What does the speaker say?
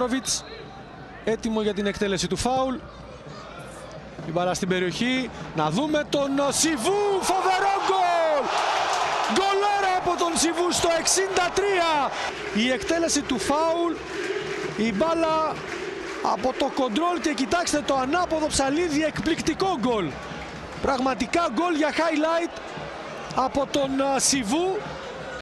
Μπροβίτς έτοιμο για την εκτέλεση του φάουλ. Η μπαλά στην περιοχή. Να δούμε τον Σιβού. Φοβερό γκολ! Γκολάρα από τον Σιβού στο 63. Η εκτέλεση του φάουλ. Η μπάλα από το κοντρόλ και κοιτάξτε το ανάποδο ψαλίδι. Εκπληκτικό γκολ. Πραγματικά γκολ για highlight από τον Σιβού.